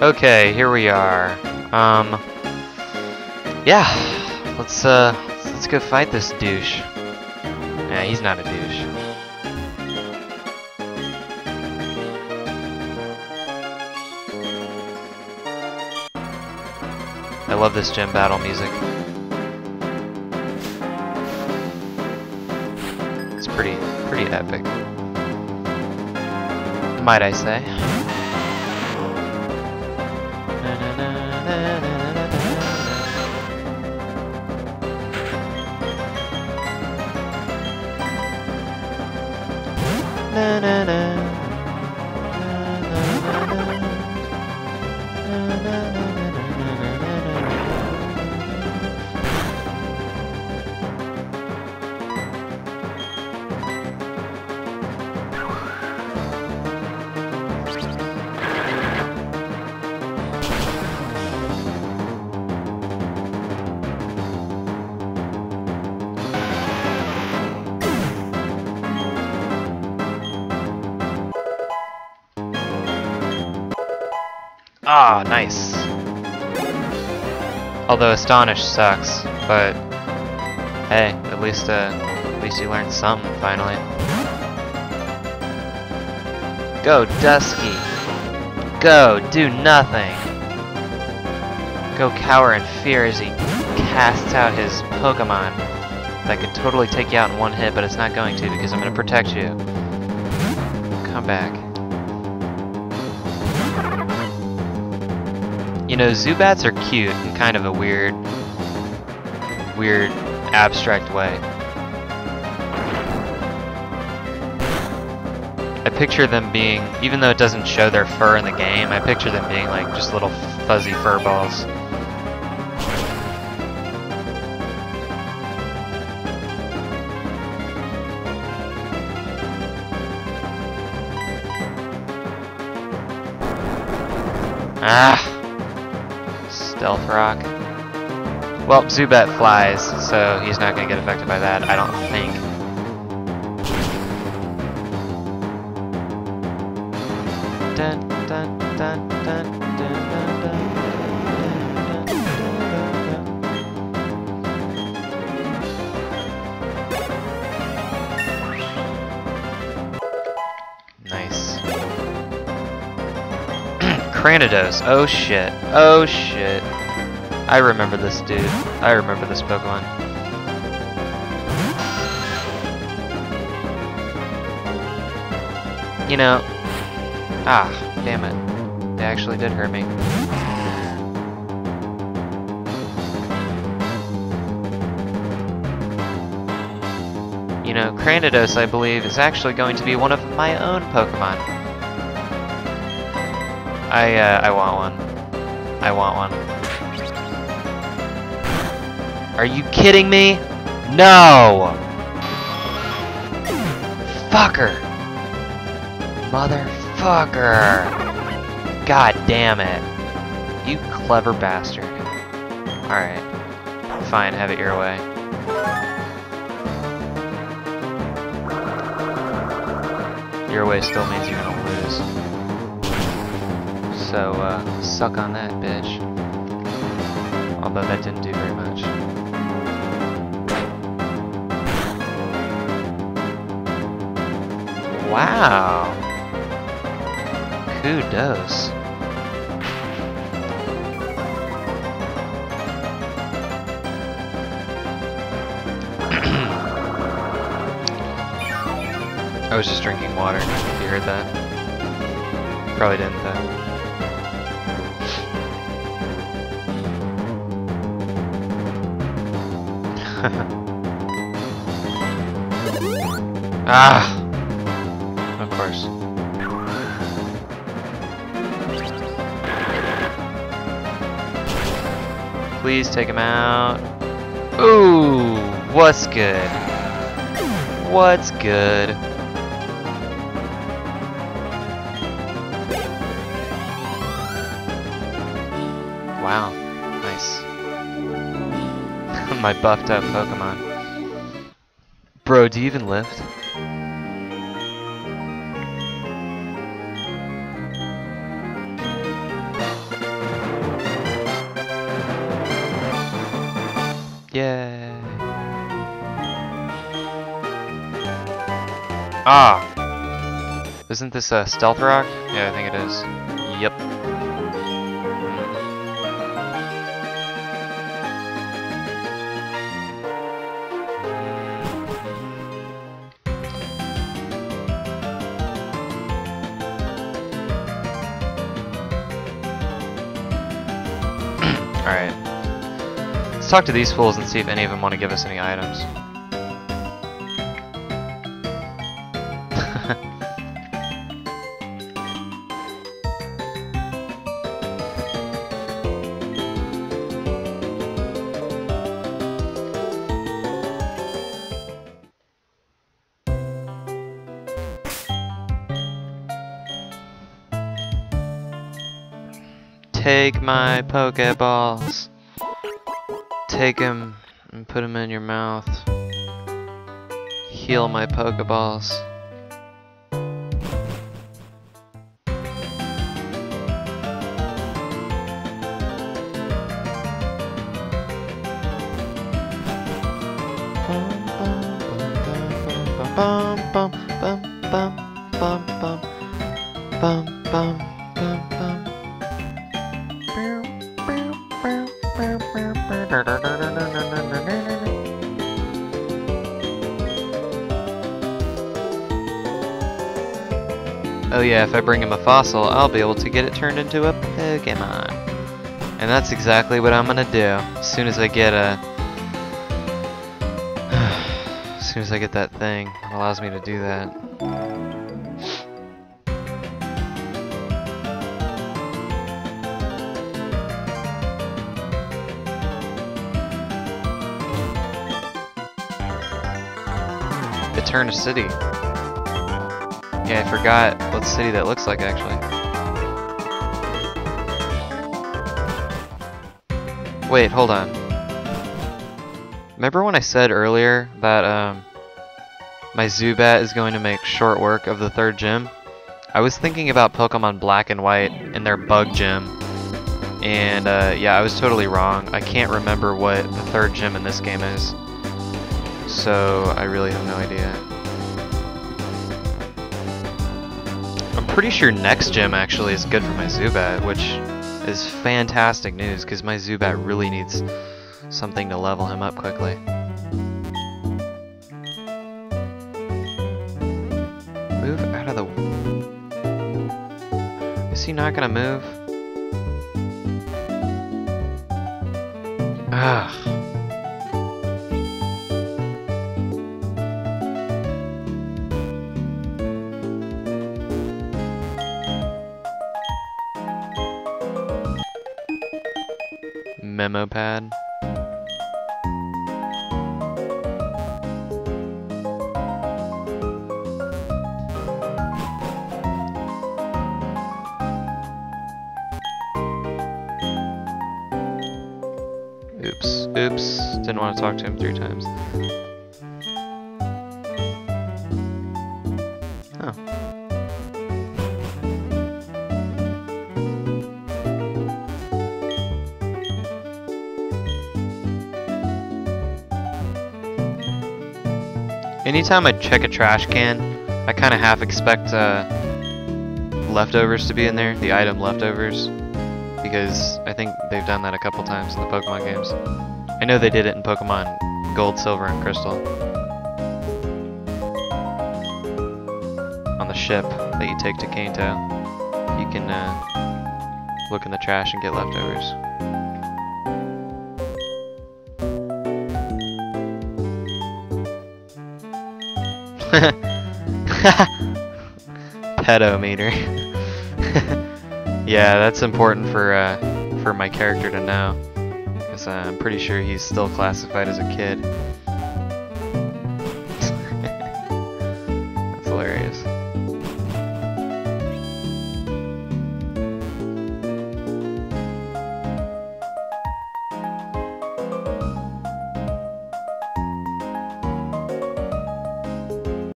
Okay, here we are. Um, yeah, let's uh, let's go fight this douche. Yeah, he's not a douche. I love this gym battle music. It's pretty, pretty epic. Might I say. na na na. Ah, nice. Although Astonish sucks, but hey, at least uh, at least you learned something finally. Go, Dusky. Go, do nothing. Go cower in fear as he casts out his Pokemon that could totally take you out in one hit, but it's not going to because I'm going to protect you. Come back. You know, Zubats are cute in kind of a weird, weird, abstract way. I picture them being, even though it doesn't show their fur in the game, I picture them being like just little fuzzy fur balls. Ah! Stealth Rock. Well, Zubat flies, so he's not going to get affected by that, I don't think. Dun, dun, dun, Cranidos. Oh shit. Oh shit. I remember this dude. I remember this Pokemon. You know. Ah, damn it. They actually did hurt me. You know, Cranidos, I believe, is actually going to be one of my own Pokemon. I, uh, I want one. I want one. Are you kidding me? No! Fucker! Motherfucker! God damn it. You clever bastard. Alright. Fine, have it your way. Your way still means you're gonna. So, uh, suck on that, bitch. Although that didn't do very much. Wow! Kudos. I was just drinking water, if you heard that. Probably didn't though. ah! Of course. Please take him out. Ooh, what's good? What's good? my buffed up Pokemon. Bro, do you even lift? Yeah. Ah! Isn't this a stealth rock? Yeah, I think it is. Talk to these fools and see if any of them want to give us any items. Take my Pokeballs. Take them and put them in your mouth. Heal my Pokeballs. Oh yeah, if I bring him a fossil, I'll be able to get it turned into a Pokemon. And that's exactly what I'm gonna do. As soon as I get a... as soon as I get that thing that allows me to do that. Eterna City. Yeah, I forgot what city that looks like actually. Wait, hold on. Remember when I said earlier that um, my Zubat is going to make short work of the third gym? I was thinking about Pokemon Black and White and their bug gym. And uh, yeah, I was totally wrong. I can't remember what the third gym in this game is. So I really have no idea. I'm pretty sure next gym actually is good for my Zubat, which is fantastic news because my Zubat really needs something to level him up quickly. Move out of the... Is he not gonna move? Ah. Memo pad. Oops, oops, didn't want to talk to him three times. Oh. Anytime I check a trash can, I kind of half expect uh, leftovers to be in there, the item leftovers, because I think they've done that a couple times in the Pokemon games. I know they did it in Pokemon Gold, Silver, and Crystal. On the ship that you take to Kanto, you can uh, look in the trash and get leftovers. Pedometer. yeah, that's important for uh, for my character to know, because uh, I'm pretty sure he's still classified as a kid.